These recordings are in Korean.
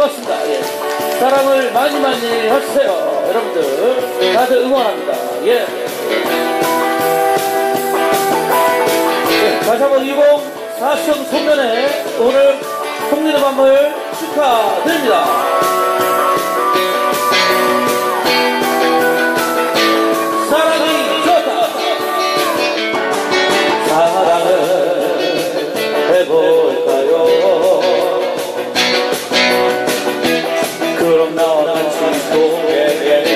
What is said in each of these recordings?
고맙습니다. 예. 사랑을 많이 많이 해주세요. 여러분들 다들 응원합니다. 예. 예. 다시 한번 2040 송년회 오늘 송년회 밤을 축하드립니다. 그럼 나와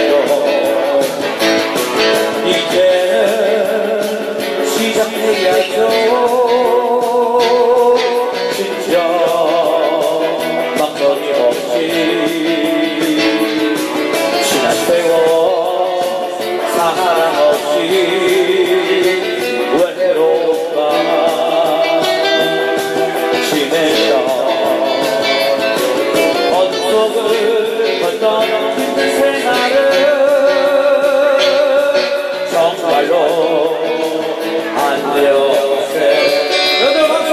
생활을 정말로 안 되었세 여러분 박수!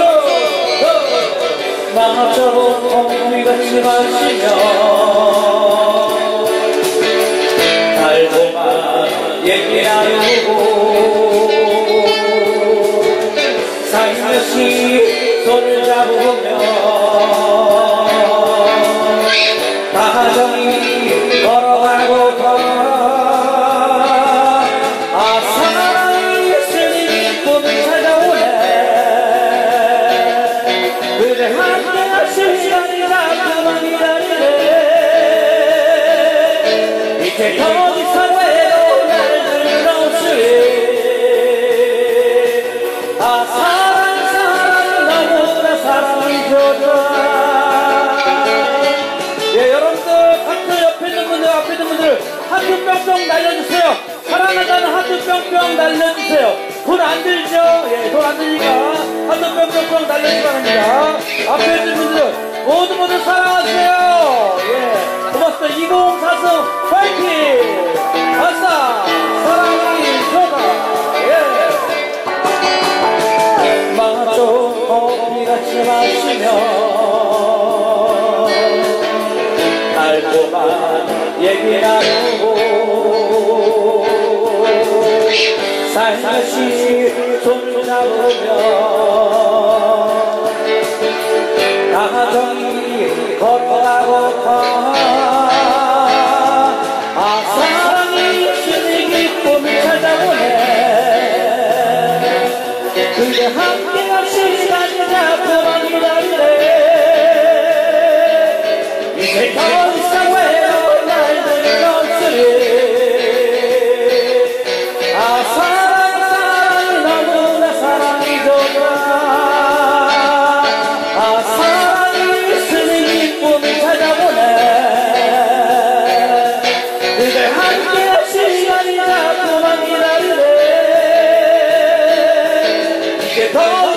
마음처럼 엉덩이같이 마시며 달고만 얘기 나누고 살며시 손을 잡으 시간이 자꾸만 기다리네. 이상 외로운 날들은 없으리 아 사랑 사랑 너무나 사랑이 좋아. 예 여러분들 하트 옆에 있는 분들 앞에 있는 분들 하트 뿅뿅 날려주세요. 사랑한다는 하트 뿅뿅 날려주세요. 돈 안 들죠? 예 돈 안 드니까 하트 뿅뿅뿅 날려주기 바랍니다 모두 모두 사랑하세요. 예. 고맙습니다. 2044 파이팅! 아싸 사랑이 좋다 예. 마음도 커피 같이 마시며 달콤한 얘기 나누고 살며시 손을 잡으며 다정히 걸어가고. 아 사랑이 있으니 기쁨이 찾아오네. 그대 함께할 시 시